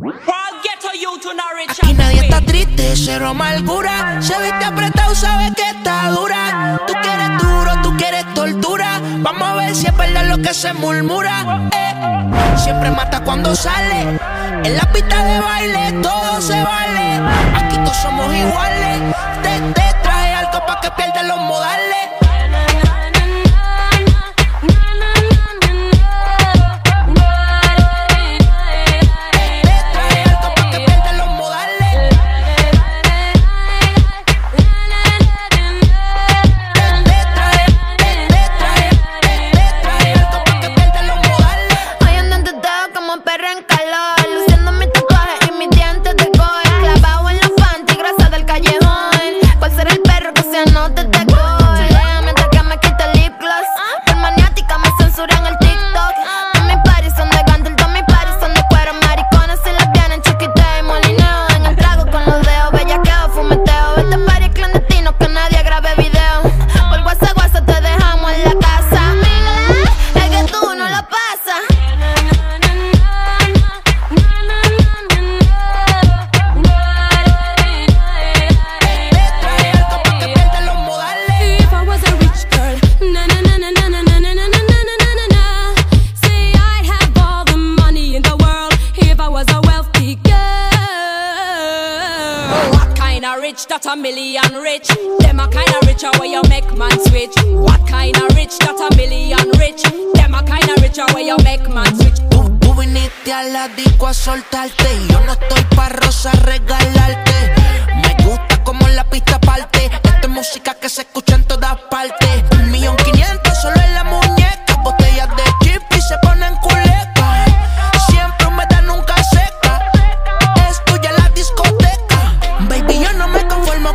Aquí nadie está triste, cero amargura. Se viste apretado, sabes que está dura. Tú quieres duro, tú quieres tortura. Vamos a ver si es verdad lo que se murmura. Eh. Siempre mata cuando sale. En la pista de baile todo se vale. Aquí todos somos iguales. Te, te traje algo para que pierdas los modales. kinda rich that a million rich? Them a kinda richer where you make man switch. What kinda rich that a million rich? Them a kinda richer where you make man switch. Tú, tú viniste a la disco a soltarte yo no estoy pa' rosa regalarte.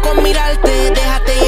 con mirarte, déjate